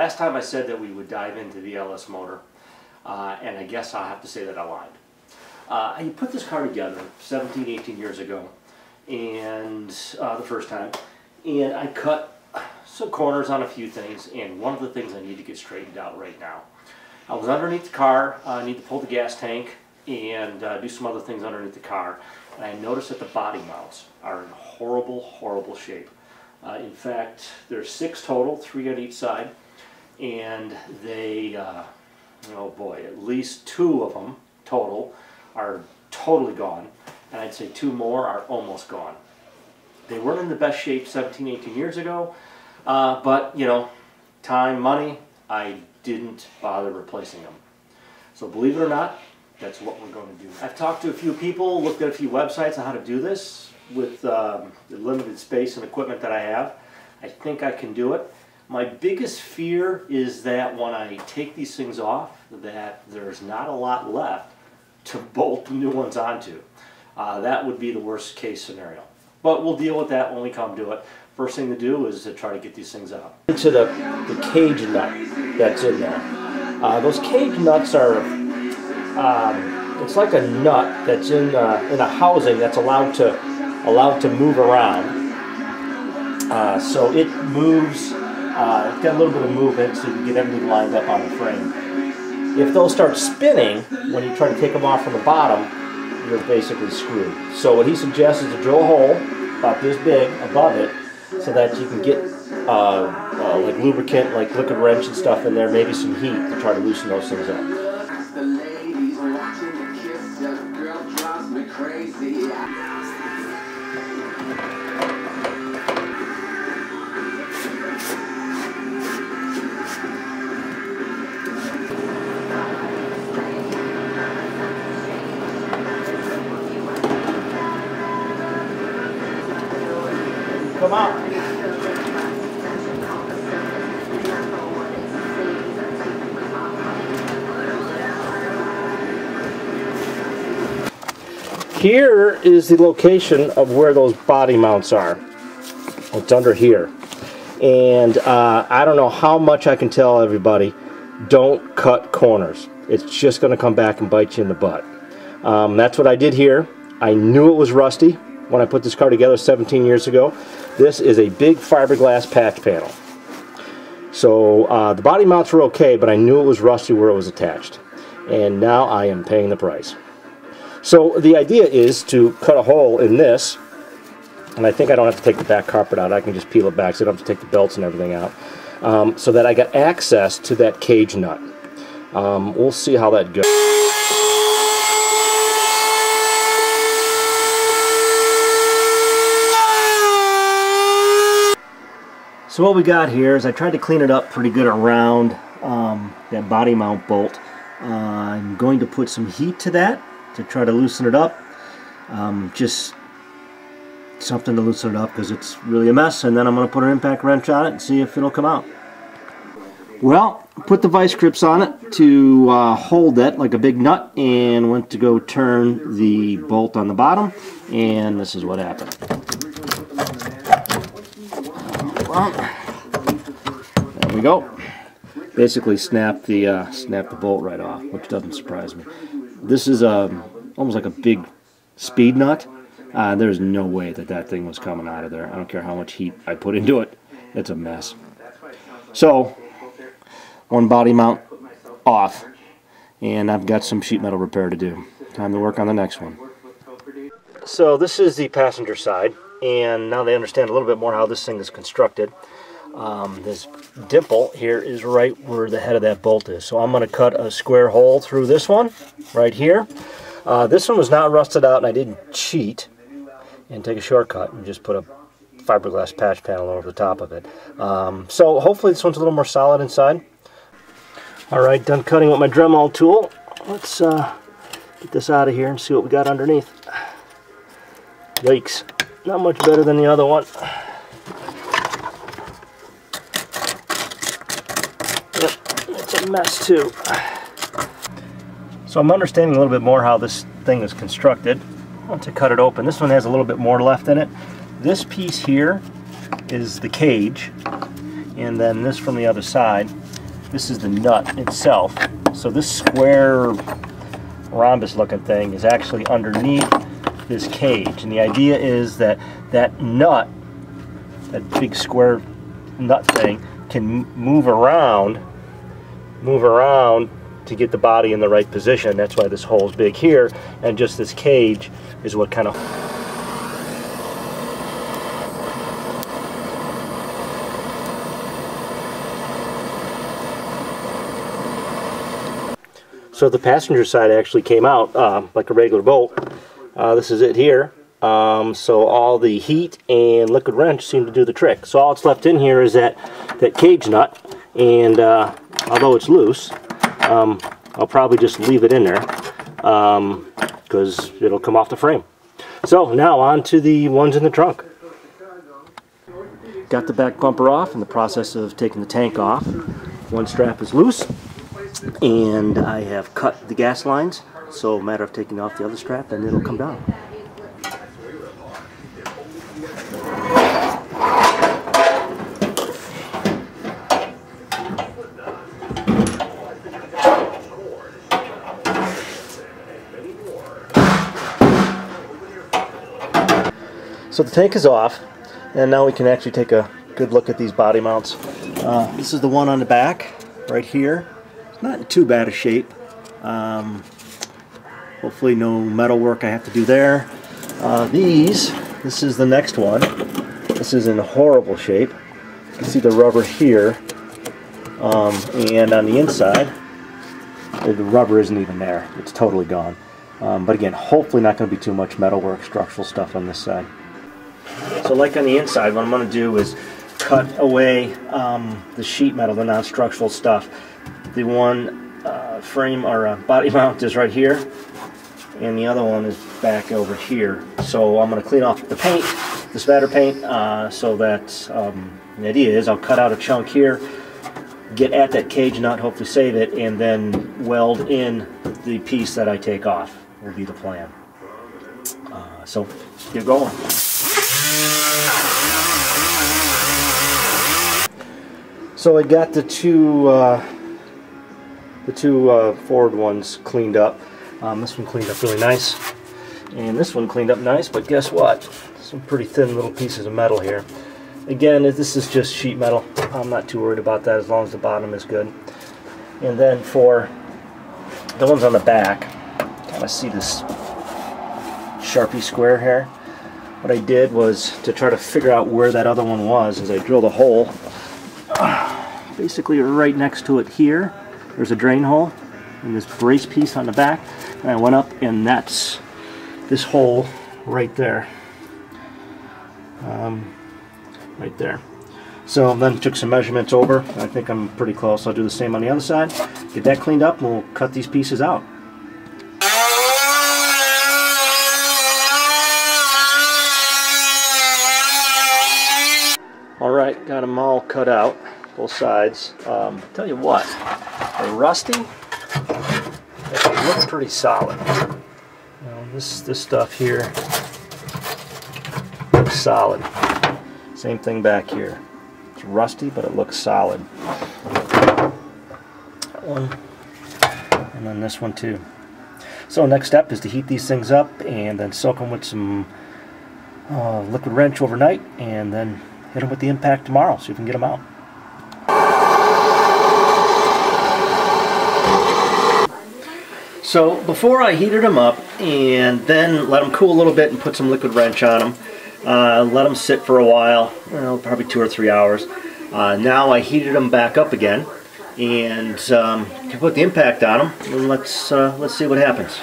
Last time I said that we would dive into the LS motor, uh, and I guess I'll have to say that I lied. Uh, I put this car together 17, 18 years ago, and uh, the first time, and I cut some corners on a few things, and one of the things I need to get straightened out right now. I was underneath the car, I need to pull the gas tank and uh, do some other things underneath the car, and I noticed that the body mounts are in horrible, horrible shape. Uh, in fact, there's six total, three on each side, and they, uh, oh boy, at least two of them total are totally gone, and I'd say two more are almost gone. They weren't in the best shape 17, 18 years ago, uh, but you know, time, money, I didn't bother replacing them. So believe it or not, that's what we're going to do. I've talked to a few people, looked at a few websites on how to do this with um, the limited space and equipment that I have. I think I can do it. My biggest fear is that when I take these things off, that there's not a lot left to bolt the new ones onto. Uh, that would be the worst case scenario. But we'll deal with that when we come to it. First thing to do is to try to get these things out. Into the, the cage nut that's in there. Uh, those cage nuts are, um, it's like a nut that's in, uh, in a housing that's allowed to, allowed to move around. Uh, so it moves, uh, it's got a little bit of movement so you can get everything lined up on the frame. If those start spinning, when you try to take them off from the bottom, you're basically screwed. So what he suggests is to drill a hole about this big above it so that you can get uh, uh, like lubricant, like liquid wrench and stuff in there, maybe some heat to try to loosen those things up. Out. Here is the location of where those body mounts are. It's under here. And uh, I don't know how much I can tell everybody, don't cut corners. It's just going to come back and bite you in the butt. Um, that's what I did here. I knew it was rusty when I put this car together 17 years ago. This is a big fiberglass patch panel. So uh, the body mounts were okay, but I knew it was rusty where it was attached. And now I am paying the price. So the idea is to cut a hole in this, and I think I don't have to take the back carpet out. I can just peel it back so I don't have to take the belts and everything out, um, so that I got access to that cage nut. Um, we'll see how that goes. So what we got here is I tried to clean it up pretty good around um, that body mount bolt. Uh, I'm going to put some heat to that to try to loosen it up. Um, just something to loosen it up because it's really a mess and then I'm going to put an impact wrench on it and see if it'll come out. Well, put the vice grips on it to uh, hold it like a big nut and went to go turn the bolt on the bottom and this is what happened. There we go. Basically snap the uh, snap the bolt right off, which doesn't surprise me. This is a, um, almost like a big speed nut. Uh, there's no way that that thing was coming out of there. I don't care how much heat I put into it. It's a mess. So, one body mount off. And I've got some sheet metal repair to do. Time to work on the next one. So this is the passenger side. And now they understand a little bit more how this thing is constructed. Um, this dimple here is right where the head of that bolt is. So I'm going to cut a square hole through this one right here. Uh, this one was not rusted out and I didn't cheat and take a shortcut and just put a fiberglass patch panel over the top of it. Um, so hopefully this one's a little more solid inside. Alright, done cutting with my Dremel tool. Let's uh, get this out of here and see what we got underneath. Yikes. Not much better than the other one. Yep, it's a mess too. So I'm understanding a little bit more how this thing is constructed. I want to cut it open. This one has a little bit more left in it. This piece here is the cage, and then this from the other side this is the nut itself. So this square rhombus looking thing is actually underneath this cage. And the idea is that that nut, that big square nut thing, can move around, move around to get the body in the right position. That's why this hole's big here. And just this cage is what kind of So the passenger side actually came out uh, like a regular bolt. Uh, this is it here. Um, so all the heat and liquid wrench seem to do the trick. So all that's left in here is that, that cage nut. And uh, although it's loose, um, I'll probably just leave it in there because um, it'll come off the frame. So now on to the ones in the trunk. Got the back bumper off in the process of taking the tank off. One strap is loose and I have cut the gas lines so matter of taking off the other strap and it'll come down. So the tank is off and now we can actually take a good look at these body mounts. Uh, this is the one on the back right here It's not in too bad a shape. Um, hopefully no metal work I have to do there. Uh, these, this is the next one. This is in horrible shape. You can see the rubber here. Um, and on the inside, the rubber isn't even there. It's totally gone. Um, but again, hopefully not going to be too much metal work, structural stuff on this side. So like on the inside, what I'm going to do is cut away um, the sheet metal, the non-structural stuff. The one uh, frame or uh, body mount is right here, and the other one is back over here. So I'm going to clean off the paint, the spatter paint, uh, so that um, the idea is I'll cut out a chunk here, get at that cage nut, hopefully save it, and then weld in the piece that I take off will be the plan. Uh, so get going. So I got the two uh, the two uh, forward ones cleaned up. Um, this one cleaned up really nice. And this one cleaned up nice, but guess what? Some pretty thin little pieces of metal here. Again, this is just sheet metal. I'm not too worried about that as long as the bottom is good. And then for the ones on the back, kind of see this Sharpie square here. What I did was to try to figure out where that other one was as I drilled a hole basically right next to it here there's a drain hole and this brace piece on the back and I went up and that's this hole right there. Um, right there. So then took some measurements over. I think I'm pretty close. I'll do the same on the other side. Get that cleaned up and we'll cut these pieces out. Alright, got them all cut out, both sides. Um, tell you what, they're rusty, they look pretty solid. Know, this, this stuff here looks solid. Same thing back here. It's rusty, but it looks solid. That one, and then this one too. So next step is to heat these things up and then soak them with some uh, liquid wrench overnight and then hit them with the impact tomorrow so you can get them out. So before I heated them up and then let them cool a little bit and put some liquid wrench on them, uh, let them sit for a while, well, probably two or three hours. Uh, now I heated them back up again and um, put the impact on them let's, uh, let's see what happens.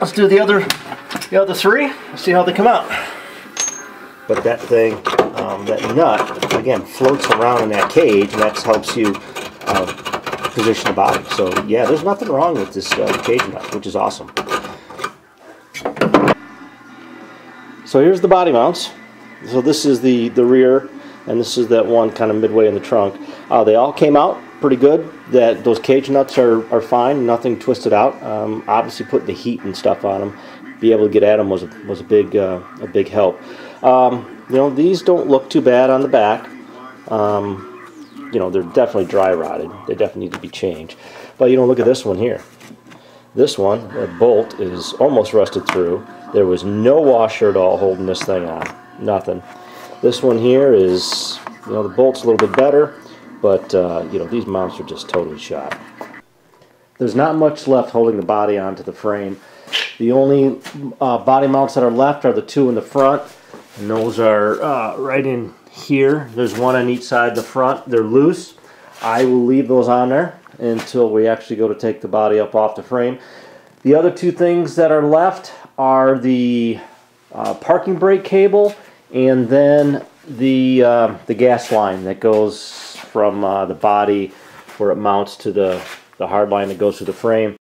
Let's do the other, the other three. Let's see how they come out. But that thing, um, that nut, again, floats around in that cage, and that helps you uh, position the body. So yeah, there's nothing wrong with this uh, cage nut, which is awesome. So here's the body mounts. So this is the, the rear, and this is that one kind of midway in the trunk. Uh, they all came out pretty good. That those cage nuts are, are fine, nothing twisted out. Um, obviously, putting the heat and stuff on them, be able to get at them was a, was a big uh, a big help. Um, you know, these don't look too bad on the back. Um, you know, they're definitely dry rotted. They definitely need to be changed. But you know, look at this one here. This one, the bolt is almost rusted through. There was no washer at all holding this thing on. Nothing. This one here is, you know, the bolt's a little bit better, but, uh, you know, these mounts are just totally shot. There's not much left holding the body onto the frame. The only uh, body mounts that are left are the two in the front, and those are uh, right in here. There's one on each side of the front. They're loose. I will leave those on there until we actually go to take the body up off the frame. The other two things that are left are the uh, parking brake cable and then the uh, the gas line that goes from uh, the body where it mounts to the the hard line that goes to the frame.